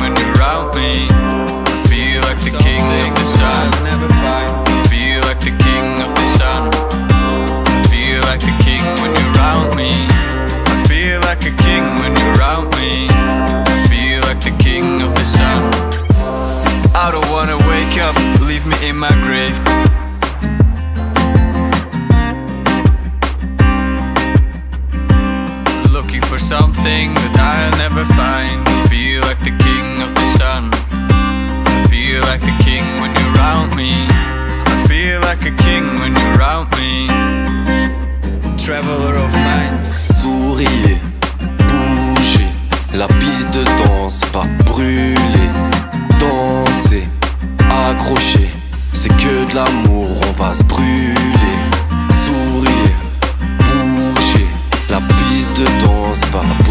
when you're around me I feel like the king of the sun. I feel like the king of the sun. I feel like the king when you're around me. I feel like a king when you're around me. I feel like the king of the sun. I don't wanna wake up, leave me in my grave. Looking for something that I'll never find. Like the king when you're around me. I feel like a king when you're around me. Traveler of minds. Souriez, bougez, la piste de danse va brûler. Danser, accrocher, c'est que de l'amour, on va se brûler. Souriez, bougez, la piste de danse va brûler.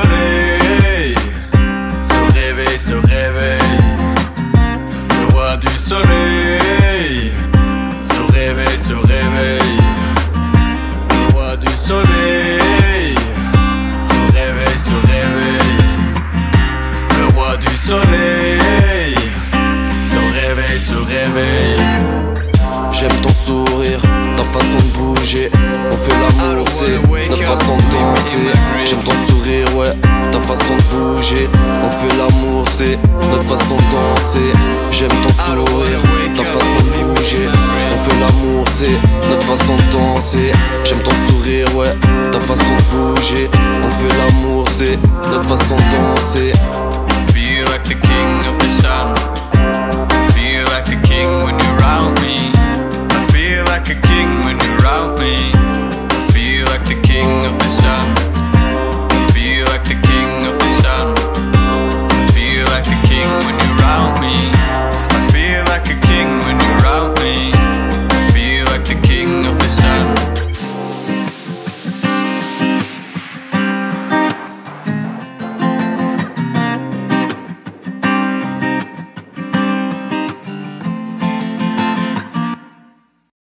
Soleil se réveille, se réveille. Le roi du soleil se réveille, se réveille. Le roi du soleil se réveille, se réveille. Le roi du soleil se réveille, se réveille. J'aime ton sourire, ta façon de bouger. On fait l'amour, c'est notre façon de danser. J'aime ton sourire, ouais, ta façon de bouger. On fait l'amour, c'est notre façon de danser. J'aime ton sourire, ta façon de bouger. On fait l'amour, c'est notre façon de danser. J'aime ton sourire, ouais, ta façon de bouger. On fait l'amour, c'est notre façon de danser. Feel like the king of the sun.